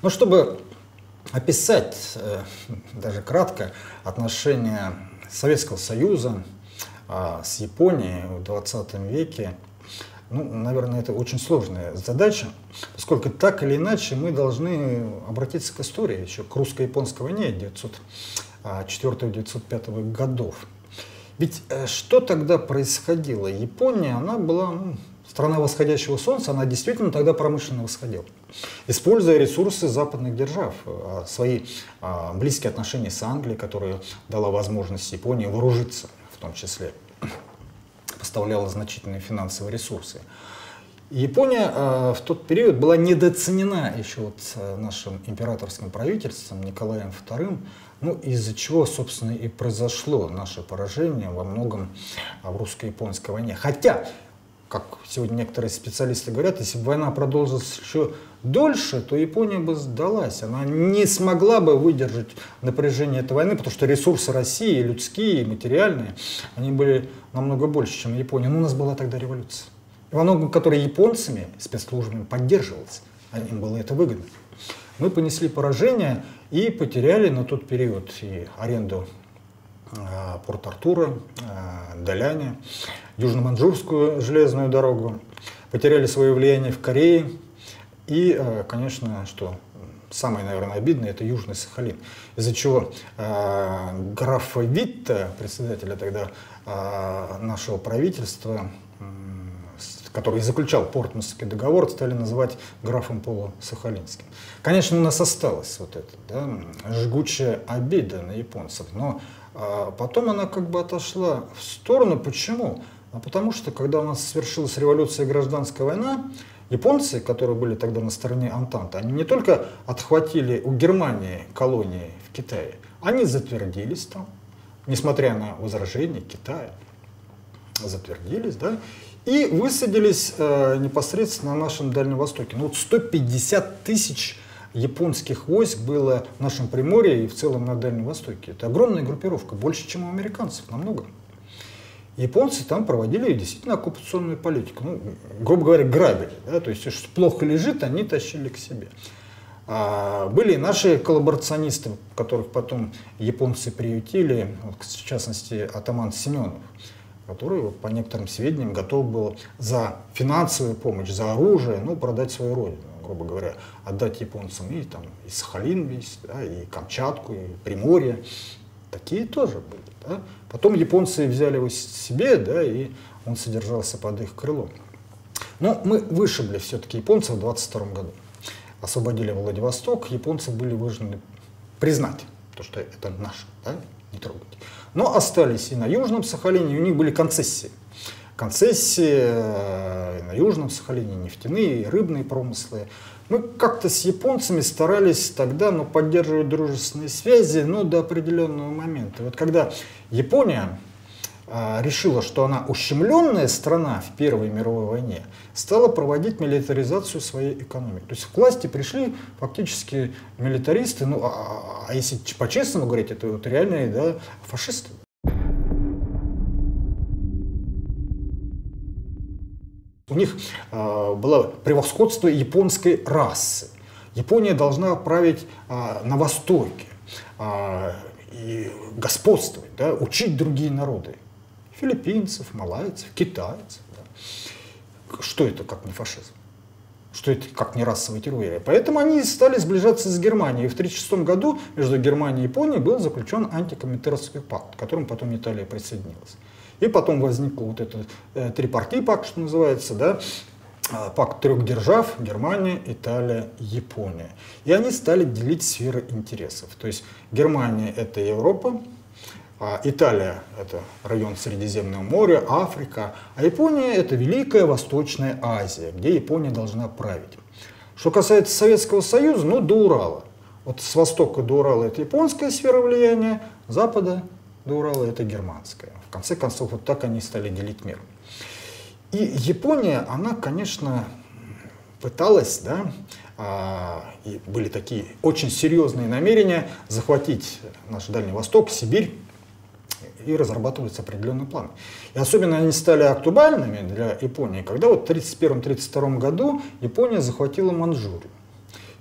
Ну, чтобы описать э, даже кратко отношения Советского Союза а, с Японией в 20 веке, ну, наверное, это очень сложная задача, поскольку так или иначе мы должны обратиться к истории, еще к русско-японской войне 1904-1905 годов. Ведь э, что тогда происходило? Япония, она была ну, страна восходящего солнца, она действительно тогда промышленно восходила. Используя ресурсы западных держав, э, свои а, близкие отношения с Англией, которая дала возможность Японии вооружиться, в том числе, поставляла значительные финансовые ресурсы. Япония э, в тот период была недооценена еще вот э, нашим императорским правительством Николаем II, ну, из-за чего, собственно, и произошло наше поражение во многом в русско-японской войне. Хотя, как сегодня некоторые специалисты говорят, если бы война продолжилась еще дольше, то Япония бы сдалась. Она не смогла бы выдержать напряжение этой войны, потому что ресурсы России, людские, материальные, они были намного больше, чем Япония. Но у нас была тогда революция. И во многом, которая японцами, спецслужбами поддерживалась. Им было это выгодно. Мы понесли поражение и потеряли на тот период и аренду Порт-Артура, э, Даляне, Южно-Манчжурскую железную дорогу, потеряли свое влияние в Корее. И, э, конечно, что самое, наверное, обидное, это Южный Сахалин, из-за чего э, графа Витта, председателя тогда э, нашего правительства, который заключал Портмутский договор, стали называть графом Полу-Сахалинским. Конечно, у нас осталась вот эта да, жгучая обида на японцев, но а, потом она как бы отошла в сторону. Почему? А потому что, когда у нас свершилась революция и гражданская война, японцы, которые были тогда на стороне Антанта, они не только отхватили у Германии колонии в Китае, они затвердились там, несмотря на возражения Китая, затвердились, да, и высадились э, непосредственно на нашем Дальнем Востоке. Ну, вот 150 тысяч японских войск было в нашем Приморье и в целом на Дальнем Востоке. Это огромная группировка, больше, чем у американцев, намного. Японцы там проводили действительно оккупационную политику. Ну, грубо говоря, грабили. Да? То есть, что плохо лежит, они тащили к себе. А были наши коллаборационисты, которых потом японцы приютили, в частности, атаман Семенов который, по некоторым сведениям, готов был за финансовую помощь, за оружие, ну, продать свою родину, грубо говоря, отдать японцам и, там, и Сахалин весь, да, и Камчатку, и Приморье. Такие тоже были. Да. Потом японцы взяли его себе, да, и он содержался под их крылом. Но мы вышибли все-таки японцев в 22 году. Освободили Владивосток, японцы были вынуждены признать, то, что это наше, да, не трогать. Но остались и на Южном Сахалине, у них были концессии. Концессии э, на Южном Сахалине, нефтяные, рыбные промыслы. Мы как-то с японцами старались тогда ну, поддерживать дружественные связи, но до определенного момента. Вот когда Япония а, решила, что она ущемленная страна в Первой мировой войне, стала проводить милитаризацию своей экономики. То есть к власти пришли фактически милитаристы, ну а, а, а если по-честному говорить, это вот реальные да, фашисты. У них э, было превосходство японской расы. Япония должна править э, на Востоке э, и господствовать, да, учить другие народы филиппинцев, малайцев, китайцев. Да. Что это как не фашизм? Что это как не расовая террория? Поэтому они стали сближаться с Германией. И в 1936 году между Германией и Японией был заключен антикоминтернский пакт, к которому потом Италия присоединилась. И потом возник вот этот э, трипартий пакт, что называется, да, а, пакт трех держав, Германия, Италия, Япония. И они стали делить сферы интересов. То есть Германия это Европа, а Италия – это район Средиземного моря, Африка, а Япония – это Великая Восточная Азия, где Япония должна править. Что касается Советского Союза, ну, до Урала. Вот с востока до Урала это японская сфера влияния, с запада до Урала это германская. В конце концов, вот так они стали делить мир. И Япония, она, конечно, пыталась, да, а, и были такие очень серьезные намерения захватить наш Дальний Восток, Сибирь, и разрабатываются определенные планы. И особенно они стали актуальными для Японии, когда вот в 1931-1932 году Япония захватила Манчжурию.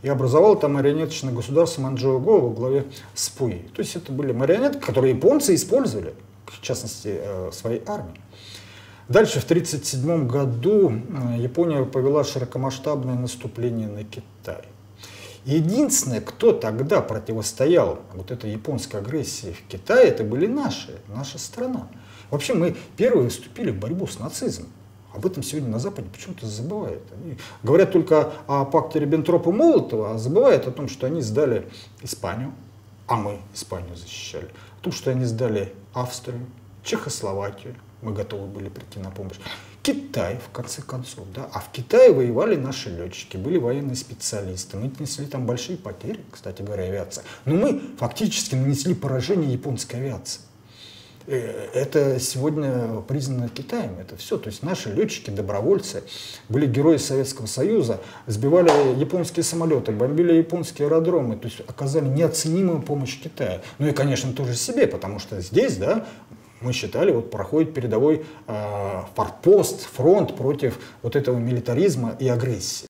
и образовал там марионеточное государство Манчжоу-Го во главе с Пуи. То есть это были марионетки, которые японцы использовали, в частности, в своей армии. Дальше, в 1937 году Япония повела широкомасштабное наступление на Китай. Единственное, кто тогда противостоял вот этой японской агрессии в Китае, это были наши, наша страна. Вообще мы первые вступили в борьбу с нацизмом. Об этом сегодня на Западе почему-то забывают. Они говорят только о пакте Риббентропа-Молотова, а забывают о том, что они сдали Испанию, а мы Испанию защищали. О том, что они сдали Австрию, Чехословакию, мы готовы были прийти на помощь. Китай, в конце концов, да, а в Китае воевали наши летчики, были военные специалисты, мы несли там большие потери, кстати говоря, авиация, но мы фактически нанесли поражение японской авиации. Э, это сегодня признано Китаем, это все. То есть наши летчики, добровольцы, были герои Советского Союза, сбивали японские самолеты, бомбили японские аэродромы, то есть оказали неоценимую помощь Китаю. Ну и, конечно, тоже себе, потому что здесь, да, мы считали, вот проходит передовой э, форпост, фронт против вот этого милитаризма и агрессии.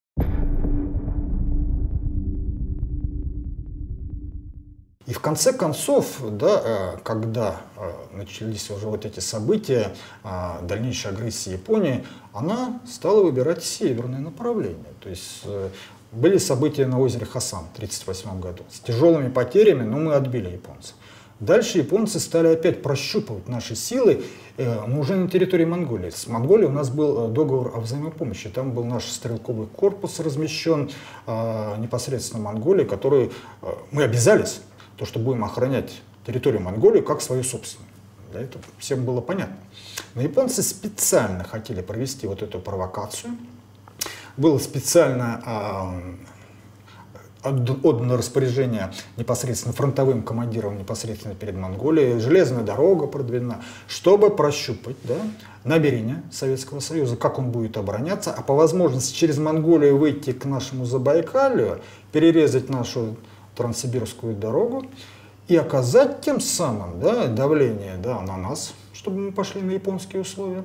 И в конце концов, да, э, когда э, начались уже вот эти события э, дальнейшей агрессии Японии, она стала выбирать северное направление. То есть были события на озере Хасан в 1938 году с тяжелыми потерями, но мы отбили японцев. Дальше японцы стали опять прощупывать наши силы, но уже на территории Монголии. С Монголией у нас был договор о взаимопомощи. Там был наш стрелковый корпус размещен непосредственно в Монголии, который мы обязались, то, что будем охранять территорию Монголии как свою собственную. Да, это всем было понятно. Но японцы специально хотели провести вот эту провокацию. Было специально отдано распоряжение непосредственно фронтовым командирам непосредственно перед Монголией, железная дорога продвинена, чтобы прощупать да, намерения Советского Союза, как он будет обороняться, а по возможности через Монголию выйти к нашему Забайкалью, перерезать нашу Транссибирскую дорогу и оказать тем самым да, давление да, на нас, чтобы мы пошли на японские условия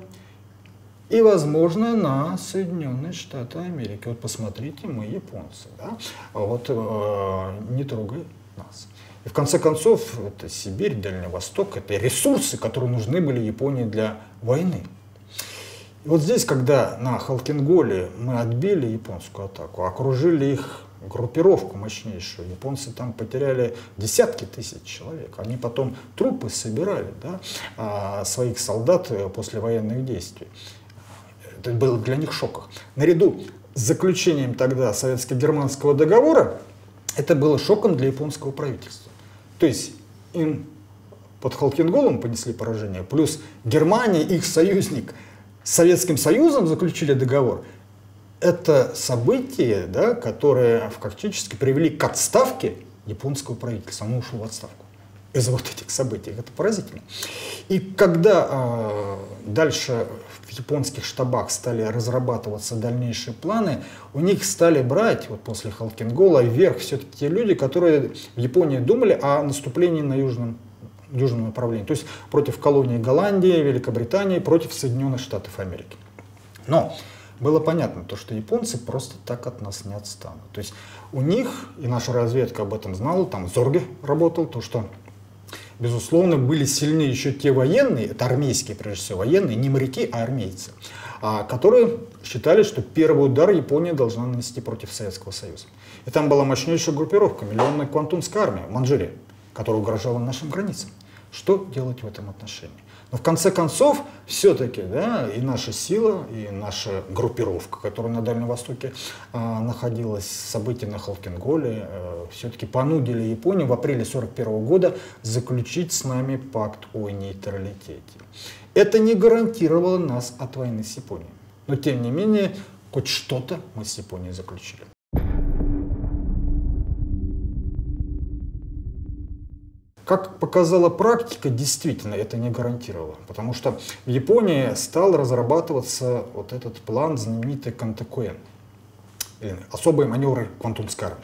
и, возможно, на Соединенные Штаты Америки. Вот посмотрите, мы японцы, да? Вот э, не трогай нас. И в конце концов, это Сибирь, Дальний Восток, это ресурсы, которые нужны были Японии для войны. И вот здесь, когда на Халкинголе мы отбили японскую атаку, окружили их группировку мощнейшую, японцы там потеряли десятки тысяч человек. Они потом трупы собирали, да, а, своих солдат э, после военных действий это было для них шоком. Наряду с заключением тогда советско-германского договора, это было шоком для японского правительства. То есть им под Халкинголом понесли поражение, плюс Германия, их союзник, с Советским Союзом заключили договор. Это события, да, которые фактически привели к отставке японского правительства. Оно ушло в отставку из-за вот этих событий. Это поразительно. И когда э, дальше в японских штабах стали разрабатываться дальнейшие планы, у них стали брать, вот после Халкингола, вверх все-таки те люди, которые в Японии думали о наступлении на южном южном направлении, то есть против колонии Голландии, Великобритании, против Соединенных Штатов Америки. Но было понятно, то, что японцы просто так от нас не отстанут. То есть у них, и наша разведка об этом знала, там Зорге работал, то, что безусловно, были сильны еще те военные, это армейские, прежде всего, военные, не моряки, а армейцы, а, которые считали, что первый удар Япония должна нанести против Советского Союза. И там была мощнейшая группировка, миллионная квантунская армия в которая угрожала нашим границам. Что делать в этом отношении? Но в конце концов, все-таки, да, и наша сила, и наша группировка, которая на Дальнем Востоке э, находилась, события на Халкинголе, э, все-таки понудили Японию в апреле 1941 года заключить с нами пакт о нейтралитете. Это не гарантировало нас от войны с Японией. Но тем не менее, хоть что-то мы с Японией заключили. Как показала практика, действительно это не гарантировало, потому что в Японии стал разрабатываться вот этот план знаменитый Кантакуэн, особые маневры квантунской армии,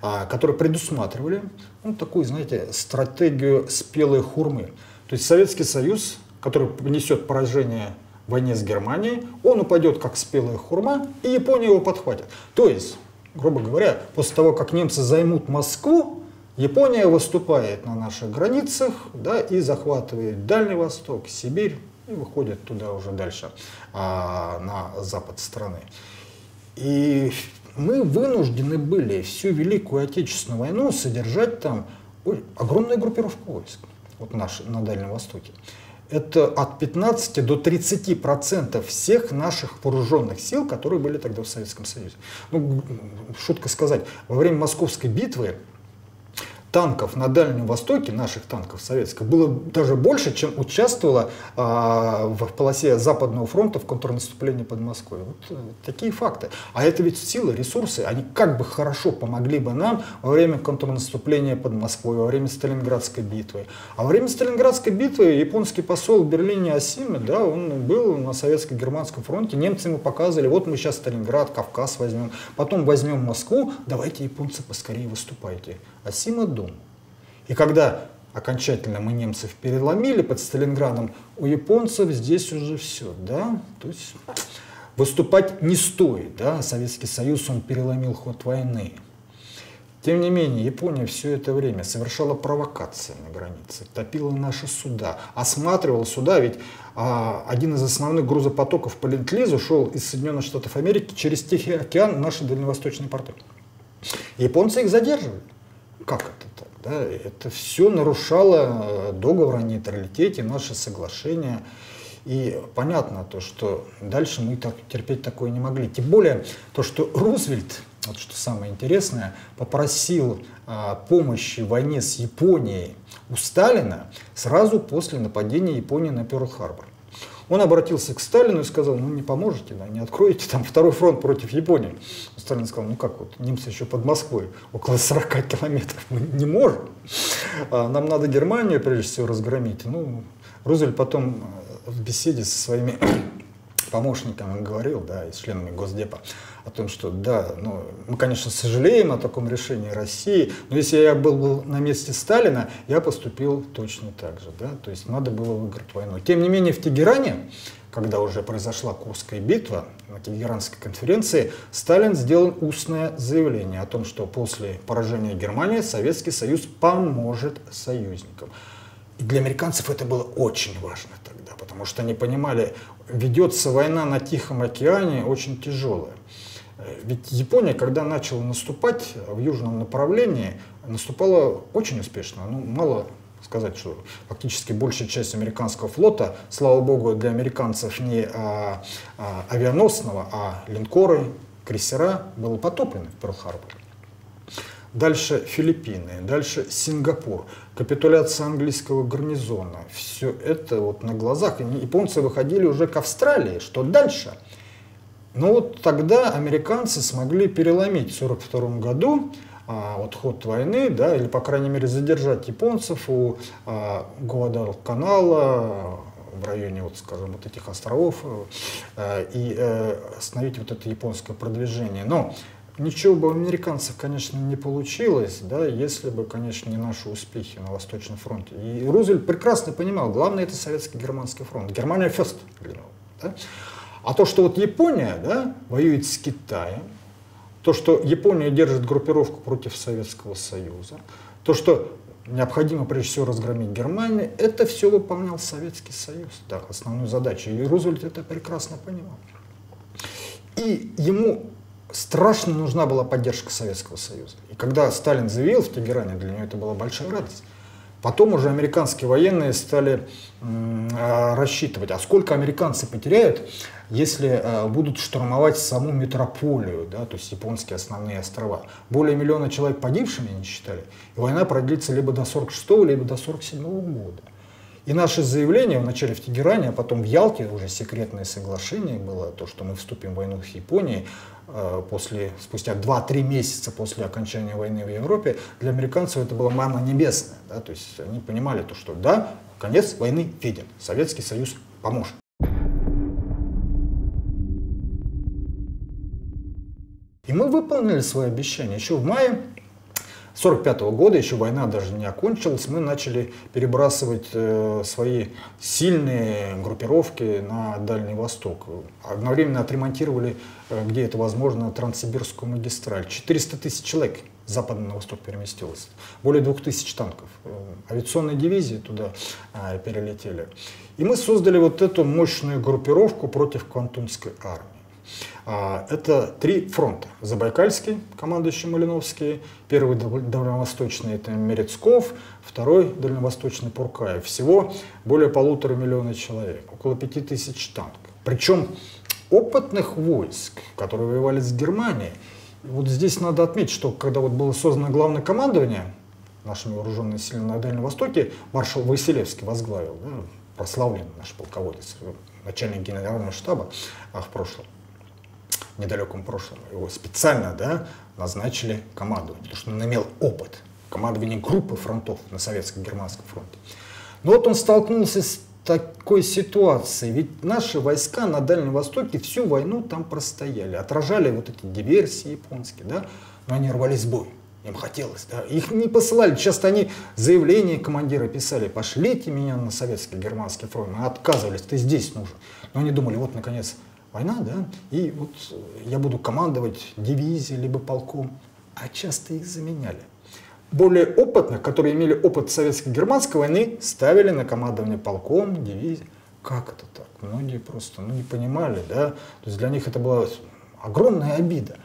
а, которые предусматривали ну, такую, знаете, стратегию спелой хурмы. То есть Советский Союз, который понесет поражение в войне с Германией, он упадет как спелая хурма, и Япония его подхватит. То есть грубо говоря, после того, как немцы займут Москву, Япония выступает на наших границах да, и захватывает Дальний Восток, Сибирь и выходит туда уже дальше, а, на запад страны. И мы вынуждены были всю Великую Отечественную войну содержать там огромную группировку войск вот наш, на Дальнем Востоке. Это от 15 до 30 процентов всех наших вооруженных сил, которые были тогда в Советском Союзе. Ну, шутка сказать, во время Московской битвы танков на Дальнем Востоке, наших танков советских, было даже больше, чем участвовало а, в полосе Западного фронта в контрнаступлении под Москвой. Вот э, такие факты. А это ведь силы, ресурсы, они как бы хорошо помогли бы нам во время контрнаступления под Москвой, во время Сталинградской битвы. А во время Сталинградской битвы японский посол в Берлине Асиме, да, он был на советско-германском фронте, немцы ему показывали, вот мы сейчас Сталинград, Кавказ возьмем, потом возьмем Москву, давайте, японцы, поскорее выступайте. Асима думал. И когда окончательно мы немцев переломили под Сталинградом, у японцев здесь уже все, да, то есть выступать не стоит, да, Советский Союз, он переломил ход войны. Тем не менее, Япония все это время совершала провокации на границе, топила наши суда, осматривала суда, ведь а, один из основных грузопотоков по Ленд-Лизу шел из Соединенных Штатов Америки через Тихий океан в наши дальневосточные порты. Японцы их задерживали. Как это так? Да? Это все нарушало э, договор о нейтралитете, наши соглашения. И понятно то, что дальше мы так, терпеть такое не могли. Тем более то, что Рузвельт, вот что самое интересное, попросил а, помощи в войне с Японией у Сталина сразу после нападения Японии на Перл-Харбор. Он обратился к Сталину и сказал, ну не поможете, да, не откроете там второй фронт против Японии. Сталин сказал, ну как вот, немцы еще под Москвой, около 40 километров, мы не можем. А нам надо Германию прежде всего разгромить. Ну, Рузвельт потом э, в беседе со своими помощниками говорил, да, и с членами Госдепа, о том, что да, ну, мы, конечно, сожалеем о таком решении России, но если я был на месте Сталина, я поступил точно так же. Да? То есть надо было выиграть войну. Тем не менее, в Тегеране, когда уже произошла Курская битва, на Тегеранской конференции, Сталин сделал устное заявление о том, что после поражения Германии Советский Союз поможет союзникам. И для американцев это было очень важно тогда, потому что они понимали, ведется война на Тихом океане очень тяжелая. Ведь Япония, когда начала наступать в южном направлении, наступала очень успешно. Ну, мало сказать, что фактически большая часть американского флота, слава богу, для американцев не а, а, авианосного, а линкоры, крейсера, было потоплено в Перл-Харборе. Дальше Филиппины, дальше Сингапур, капитуляция английского гарнизона. Все это вот на глазах. Японцы выходили уже к Австралии. Что дальше? Но ну вот тогда американцы смогли переломить в 1942 году а, вот ход войны, да, или, по крайней мере, задержать японцев у а, Гуадалканала, в районе, вот, скажем, вот этих островов, э, и э, остановить вот это японское продвижение. Но ничего бы у американцев, конечно, не получилось, да, если бы, конечно, не наши успехи на Восточном фронте. И Рузвельт прекрасно понимал, главное это советско-германский фронт. Германия first. Да? А то, что вот Япония да, воюет с Китаем, то, что Япония держит группировку против Советского Союза, то, что необходимо прежде всего разгромить Германию, это все выполнял Советский Союз, да, основную задачу. И Рузвельт это прекрасно понимал. И ему страшно нужна была поддержка Советского Союза. И когда Сталин заявил в Тегеране, для него это была большая радость. Потом уже американские военные стали а, рассчитывать, а сколько американцы потеряют, если а, будут штурмовать саму метрополию, да, то есть японские основные острова. Более миллиона человек погибшими они считали, и война продлится либо до 46 либо до 47 года. И наше заявление вначале в Тегеране, а потом в Ялте, уже секретное соглашение было, то, что мы вступим в войну с Японией, после, спустя 2-3 месяца после окончания войны в Европе, для американцев это была мама небесная. Да? То есть они понимали, то, что да, конец войны виден, Советский Союз поможет. И мы выполнили свое обещание. Еще в мае 1945 года, еще война даже не окончилась, мы начали перебрасывать э, свои сильные группировки на Дальний Восток. Одновременно отремонтировали, э, где это возможно, Транссибирскую магистраль. 400 тысяч человек с на восток переместилось. Более 2000 танков. Э, авиационные дивизии туда перелетели. И мы создали вот эту мощную группировку против Квантунской армии. А, это три фронта. Забайкальский, командующий Малиновский, первый дальневосточный это Мерецков, второй дальневосточный Пуркаев. Всего более полутора миллиона человек, около пяти тысяч танков. Причем опытных войск, которые воевали с Германией, вот здесь надо отметить, что когда вот было создано главное командование нашими вооруженными силами на Дальнем Востоке, маршал Василевский возглавил, да, прославленный наш полководец, начальник генерального штаба а в прошлом недалеком прошлом его специально да, назначили командование, потому что он имел опыт командования группы фронтов на советско-германском фронте. Но вот он столкнулся с такой ситуацией, ведь наши войска на Дальнем Востоке всю войну там простояли, отражали вот эти диверсии японские, да, но они рвались в бой. Им хотелось, да. Их не посылали. Часто они заявления командира писали, пошлите меня на советский германский фронт. Мы отказывались, ты здесь нужен. Но они думали, вот наконец война, да, и вот я буду командовать дивизией либо полком, а часто их заменяли. Более опытных, которые имели опыт советско-германской войны, ставили на командование полком, дивизией. Как это так? Многие просто ну, не понимали, да, то есть для них это была огромная обида.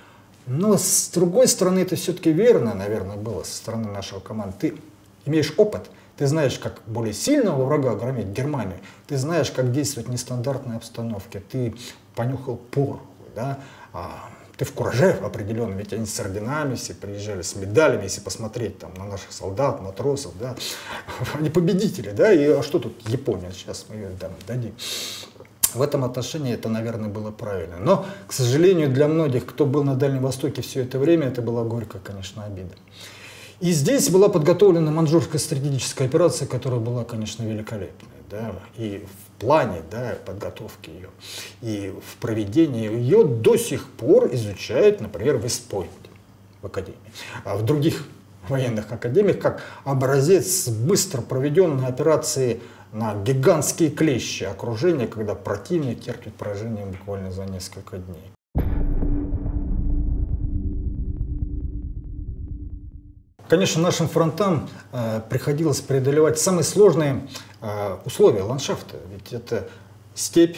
Но с другой стороны, это все-таки верно, наверное, было со стороны нашего команды. Ты имеешь опыт, ты знаешь, как более сильного врага громить Германию, ты знаешь, как действовать в нестандартной обстановке, ты понюхал пороху, да, а, ты в кураже определенно, ведь они с орденами все приезжали, с медалями, если посмотреть там на наших солдат, матросов, да, они победители, да, и а что тут Япония, сейчас мы ее там дадим. В этом отношении это, наверное, было правильно. Но, к сожалению, для многих, кто был на Дальнем Востоке все это время, это была горькая, конечно, обида. И здесь была подготовлена манжурская стратегическая операция, которая была, конечно, великолепной. Да, и в плане да, подготовки ее, и в проведении ее до сих пор изучают, например, в Эстпойнте, в Академии. А в других военных академиях как образец быстро проведенной операции на гигантские клещи окружения, когда противник терпит поражение буквально за несколько дней. Конечно, нашим фронтам э, приходилось преодолевать самые сложные э, условия ландшафта. Ведь это степь,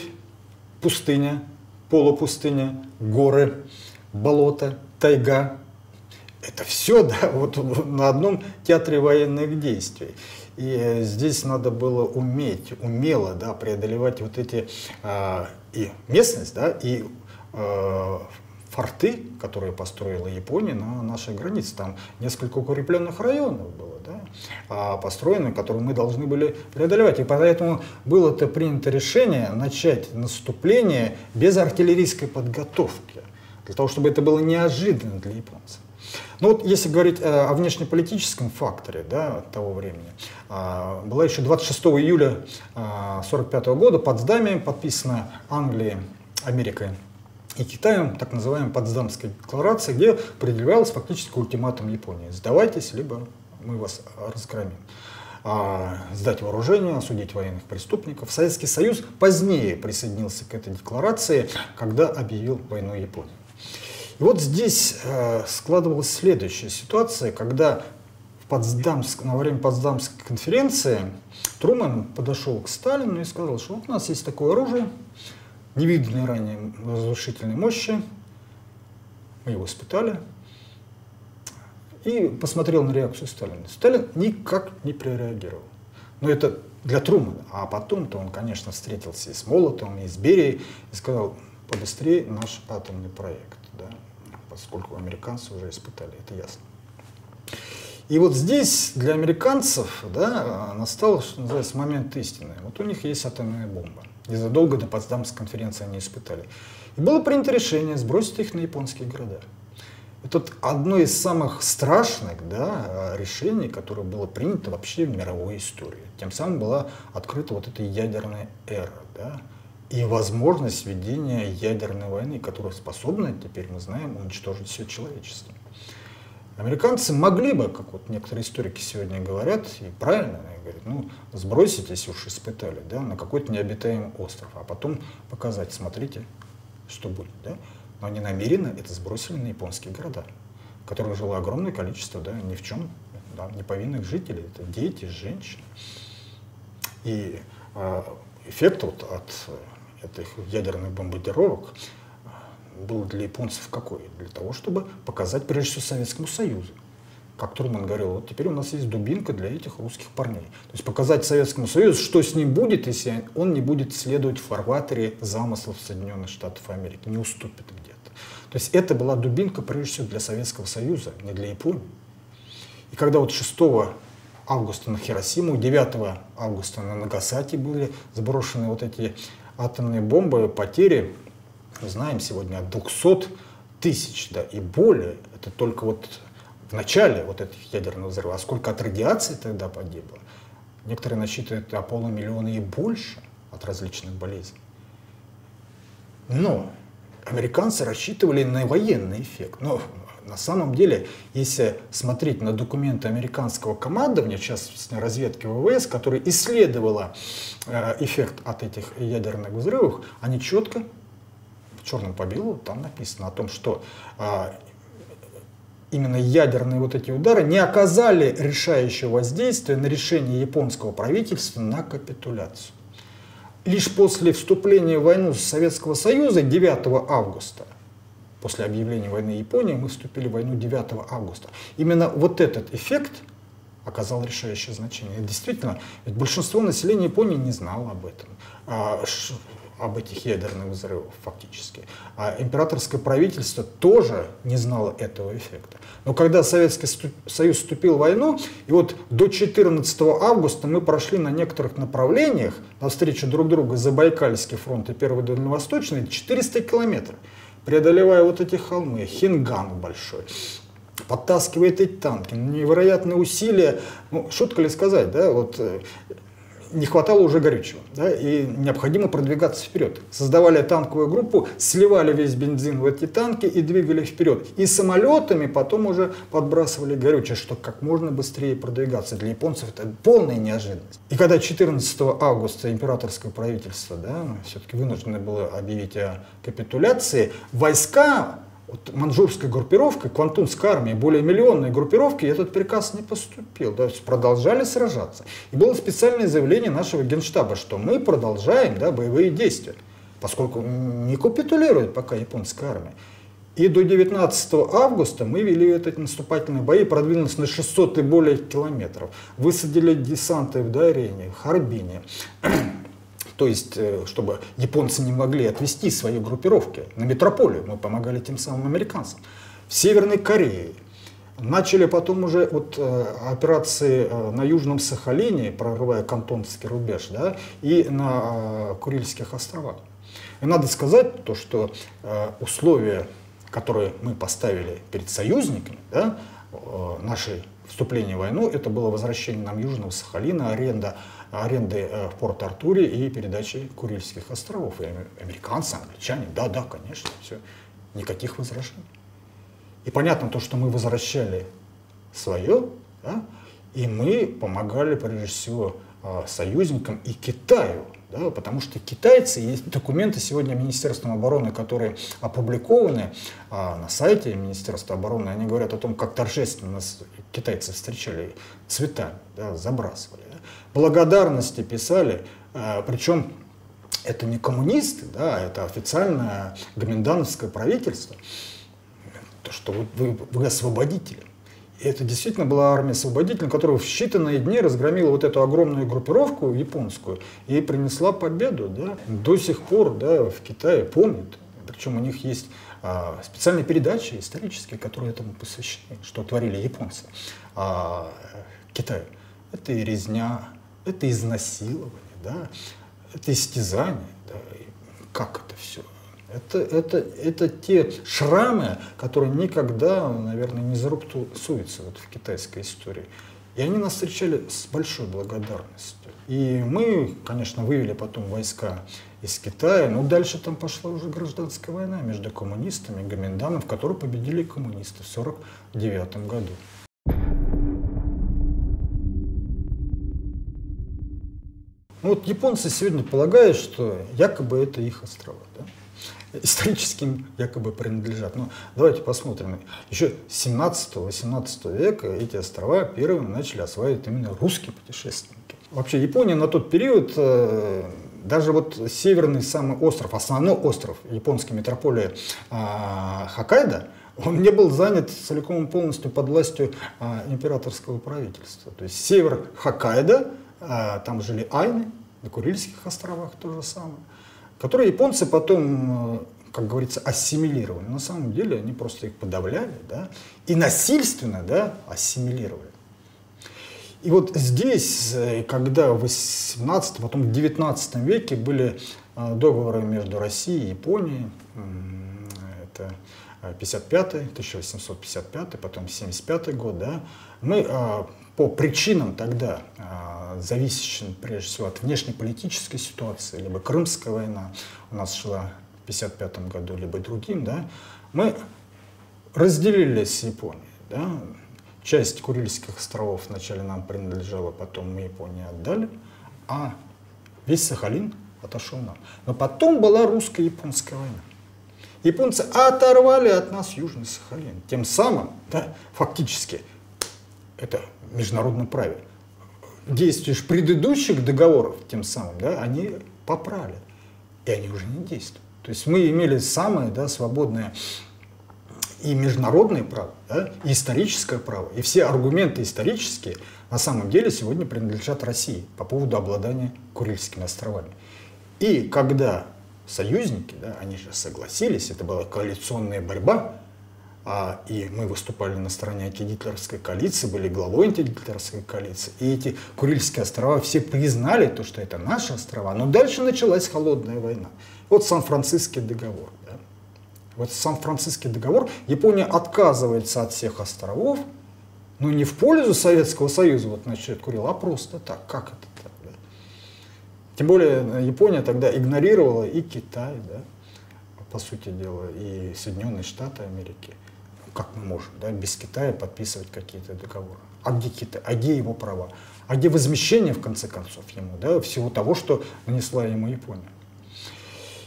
пустыня, полупустыня, горы, болото, тайга. Это все да, вот на одном театре военных действий. И здесь надо было уметь, умело да, преодолевать вот эти э, и местность, да, и э, форты, которые построила Япония на нашей границе. Там несколько укрепленных районов было, да, а построены, которые мы должны были преодолевать. И поэтому было это принято решение начать наступление без артиллерийской подготовки, для того, чтобы это было неожиданно для японцев. Ну вот если говорить э, о внешнеполитическом факторе да, того времени, а, была еще 26 июля 1945 а, года под Потсдаме подписана Англией, Америкой и Китаем так называемой Потсдамской декларации, где предъявлялся фактически ультиматум Японии. Сдавайтесь, либо мы вас разгромим. А, сдать вооружение, осудить военных преступников. Советский Союз позднее присоединился к этой декларации, когда объявил войну Японии. И вот здесь э, складывалась следующая ситуация, когда в Потсдамск, на время Потсдамской конференции Трумэн подошел к Сталину и сказал, что у нас есть такое оружие, невиданной ранее разрушительной мощи. Мы его испытали. И посмотрел на реакцию Сталина. Сталин никак не прореагировал. Но это для Трумана. А потом-то он, конечно, встретился и с Молотом, и с Берией, и сказал, побыстрее наш атомный проект, да, поскольку американцы уже испытали, это ясно. И вот здесь для американцев да, настал, что называется, момент истины. Вот у них есть атомная бомба. Незадолго до Потсдамской конференции они испытали. И было принято решение сбросить их на японские города. Это одно из самых страшных да, решений, которое было принято вообще в мировой истории. Тем самым была открыта вот эта ядерная эра. Да, и возможность ведения ядерной войны, которая способна, теперь мы знаем, уничтожить все человечество. Американцы могли бы, как вот некоторые историки сегодня говорят, и правильно они говорят, ну, сбросить, если уж испытали, да, на какой-то необитаемый остров, а потом показать, смотрите, что будет, да. Но они намеренно это сбросили на японские города, в которых жило огромное количество, да, ни в чем, да, неповинных жителей, это дети, женщины. И э, эффект вот от этих ядерных бомбардировок был для японцев какой? Для того, чтобы показать прежде всего Советскому Союзу. Как Труман говорил, вот теперь у нас есть дубинка для этих русских парней. То есть показать Советскому Союзу, что с ним будет, если он не будет следовать в фарватере замыслов Соединенных Штатов Америки, не уступит где-то. То есть это была дубинка прежде всего для Советского Союза, не для Японии. И когда вот 6 августа на Хиросиму, 9 августа на Нагасаки были сброшены вот эти атомные бомбы, потери знаем сегодня от 200 тысяч да, и более. Это только вот в начале вот этих ядерных взрывов. А сколько от радиации тогда погибло? Некоторые насчитывают о полумиллиона и больше от различных болезней. Но американцы рассчитывали на военный эффект. Но на самом деле, если смотреть на документы американского командования, сейчас разведки ВВС, которая исследовала э, эффект от этих ядерных взрывов, они четко черным по белому там написано о том, что а, именно ядерные вот эти удары не оказали решающего воздействия на решение японского правительства на капитуляцию. Лишь после вступления в войну Советского Союза 9 августа, после объявления войны Японии, мы вступили в войну 9 августа. Именно вот этот эффект оказал решающее значение. И действительно, ведь большинство населения Японии не знало об этом. Об этих ядерных взрывах фактически. А императорское правительство тоже не знало этого эффекта. Но когда Советский Союз вступил в войну, и вот до 14 августа мы прошли на некоторых направлениях, навстречу друг другу Забайкальский фронт и Первый Дальневосточный, 400 километров, преодолевая вот эти холмы, Хинган большой, подтаскивает эти танки, невероятные усилия. Ну, шутка ли сказать, да, вот э, не хватало уже горючего, да, и необходимо продвигаться вперед. Создавали танковую группу, сливали весь бензин в эти танки и двигали вперед. И самолетами потом уже подбрасывали горючее, чтобы как можно быстрее продвигаться. Для японцев это полная неожиданность. И когда 14 августа императорское правительство да, все-таки вынуждено было объявить о капитуляции, войска вот манжурской группировкой, квантунской армии, более миллионной группировки, этот приказ не поступил. То есть продолжали сражаться. И было специальное заявление нашего генштаба, что мы продолжаем да, боевые действия, поскольку не капитулирует пока японская армия. И до 19 августа мы вели эти наступательные бои, продвинулись на 600 и более километров. Высадили десанты в Дайрене, Харбине, то есть, э, чтобы японцы не могли отвести свои группировки на метрополию. Мы помогали тем самым американцам. В Северной Корее начали потом уже вот, э, операции э, на Южном Сахалине, прорывая кантонский рубеж, да, и на Курильских островах. И надо сказать то, что условия, которые мы поставили перед союзниками, да, нашей вступления в войну, это было возвращение нам Южного Сахалина, аренда аренды э, в Порт-Артуре и передачи Курильских островов. И американцы, англичане, да, да, конечно, все, никаких возражений. И понятно то, что мы возвращали свое, да, и мы помогали прежде всего э, союзникам и Китаю, да, потому что китайцы, есть документы сегодня Министерством обороны, которые опубликованы а, на сайте Министерства обороны, они говорят о том, как торжественно нас китайцы встречали цветами, да, забрасывали благодарности писали, э, причем это не коммунисты, да, это официальное гоминдановское правительство, то, что вы, вы освободители. И это действительно была армия освободителей, которая в считанные дни разгромила вот эту огромную группировку японскую и принесла победу. Да. До сих пор да, в Китае помнят. Причем у них есть а, специальные передачи исторические, которые этому посвящены, что творили японцы а, Китаю. Это и резня, это изнасилование, да, это истязание, да, и как это все? Это, это, это те шрамы, которые никогда, наверное, не зарубцуются вот в китайской истории. И они нас встречали с большой благодарностью. И мы, конечно, вывели потом войска из Китая, но дальше там пошла уже гражданская война между коммунистами и Гоминданом, в которой победили коммунисты в 1949 году. Ну вот японцы сегодня полагают, что якобы это их острова. Да? Историческим якобы принадлежат. Но давайте посмотрим. Еще 17-18 века эти острова первыми начали осваивать именно русские путешественники. Вообще Япония на тот период, э, даже вот северный самый остров, основной остров японской метрополии а, Хоккайдо, он не был занят целиком и полностью под властью а, императорского правительства. То есть север Хоккайдо, а, там жили айны, на Курильских островах то же самое которые японцы потом, э, как говорится, ассимилировали. На самом деле они просто их подавляли да, и насильственно да, ассимилировали. И вот здесь, э, когда в 18 потом в 19 веке были э, договоры между Россией и Японией, это 55 1855 потом 75 год, да, мы по причинам тогда, а, зависящим прежде всего от внешнеполитической ситуации, либо Крымская война у нас шла в 1955 году, либо другим, да, мы разделились с Японией. Да. Часть Курильских островов вначале нам принадлежала, потом мы Японии отдали, а весь Сахалин отошел нам. Но потом была русско-японская война. Японцы оторвали от нас Южный Сахалин. Тем самым, да, фактически, это в международном праве. Действия предыдущих договоров, тем самым, да, они попрали. И они уже не действуют. То есть мы имели самое да, свободное и международное право, да, и историческое право. И все аргументы исторические на самом деле сегодня принадлежат России по поводу обладания Курильскими островами. И когда союзники, да, они же согласились, это была коалиционная борьба, а, и мы выступали на стороне антигитлеровской коалиции, были главой антигитлеровской коалиции. И эти Курильские острова все признали то, что это наши острова. Но дальше началась холодная война. Вот Сан-Франциский договор. Да? Вот Сан-Франциский договор. Япония отказывается от всех островов, но не в пользу Советского Союза, вот насчет Курила, а просто так. Как это так? Да? Тем более Япония тогда игнорировала и Китай, да? по сути дела, и Соединенные Штаты Америки как мы можем, да, без Китая подписывать какие-то договоры? А где Китай? А где его права? А где возмещение, в конце концов, ему, да, всего того, что нанесла ему Япония?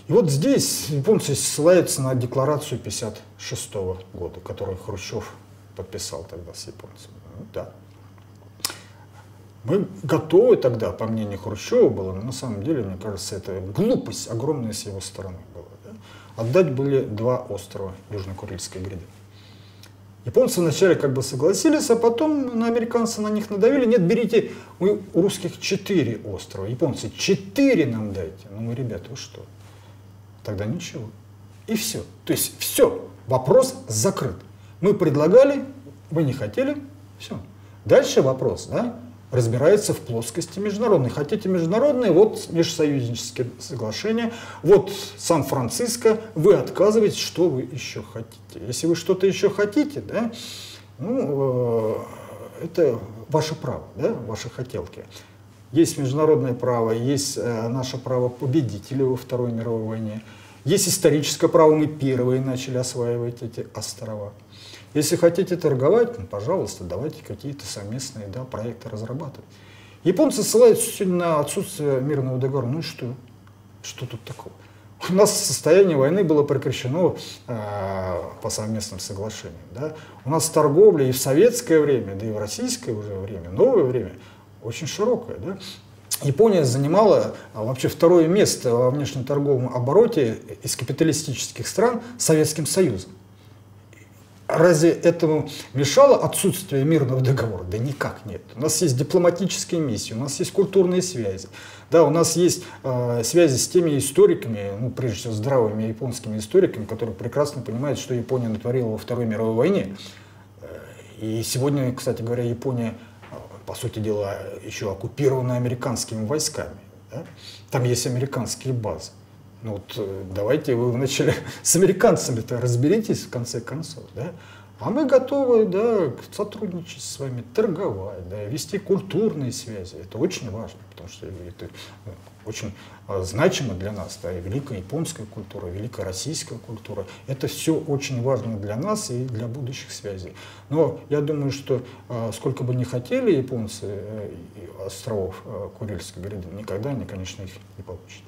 И вот здесь японцы ссылаются на декларацию 56 года, которую Хрущев подписал тогда с японцами. Ну, да. Мы готовы тогда, по мнению Хрущева было, но на самом деле, мне кажется, это глупость огромная с его стороны была. Да? Отдать были два острова Южно-Курильской гряды. Японцы вначале как бы согласились, а потом на американцы на них надавили. Нет, берите у, у русских четыре острова. Японцы четыре нам дайте. Ну, мы, ребята, вы что? Тогда ничего. И все. То есть все, вопрос закрыт. Мы предлагали, вы не хотели, все. Дальше вопрос, да? Разбирается в плоскости международной. Хотите международные, вот межсоюзнические соглашения, вот Сан-Франциско, вы отказываетесь, что вы еще хотите. Если вы что-то еще хотите, да, ну, э, это ваше право, да, ваши хотелки. Есть международное право, есть э, наше право победителя во Второй мировой войне, есть историческое право, мы первые начали осваивать эти острова. Если хотите торговать, ну, пожалуйста, давайте какие-то совместные да, проекты разрабатывать. Японцы ссылаются на отсутствие мирного договора. Ну и что? Что тут такого? У нас состояние войны было прекращено э, по совместным соглашениям. Да? У нас торговля и в советское время, да и в российское уже время, новое время, очень широкое. Да? Япония занимала а, вообще второе место во внешнеторговом обороте из капиталистических стран Советским Союзом. Разве этому мешало отсутствие мирного договора? Да никак нет. У нас есть дипломатические миссии, у нас есть культурные связи. Да, у нас есть э, связи с теми историками, ну, прежде всего здравыми японскими историками, которые прекрасно понимают, что Япония натворила во Второй мировой войне. Э, и сегодня, кстати говоря, Япония, э, по сути дела, еще оккупирована американскими войсками. Да? Там есть американские базы. Ну вот э, давайте вы вначале с американцами-то разберитесь в конце концов, да? А мы готовы да, сотрудничать с вами, торговать, да, вести культурные связи. Это очень важно, потому что это э, очень э, значимо для нас. Да, и великая японская культура, великая российская культура. Это все очень важно для нас и для будущих связей. Но я думаю, что э, сколько бы ни хотели японцы островов Курильской гряды, никогда они, конечно, их не получат.